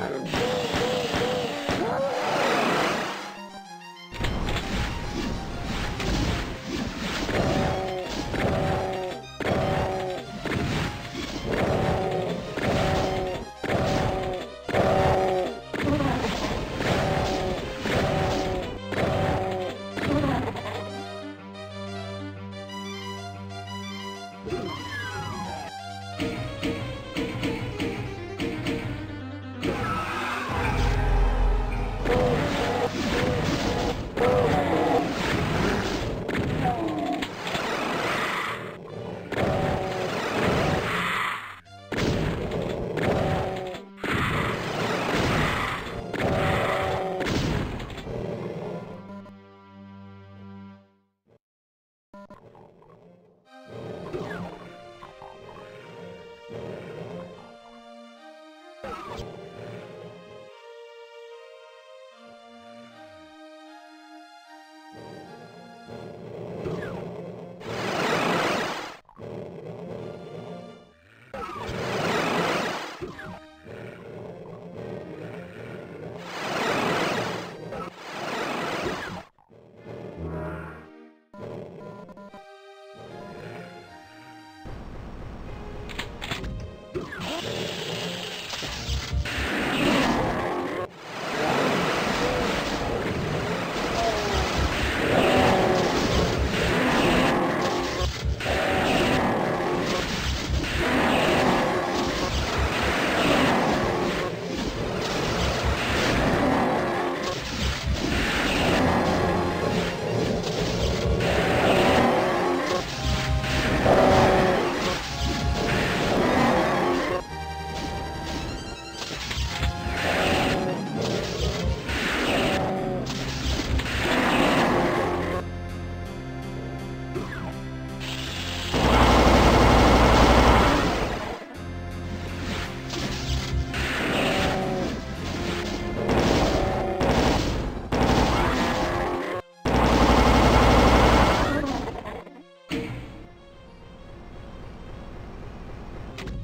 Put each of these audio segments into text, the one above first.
you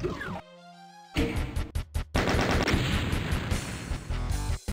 you